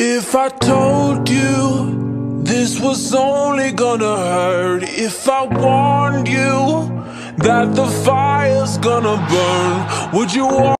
If I told you this was only gonna hurt, if I warned you that the fire's gonna burn, would you?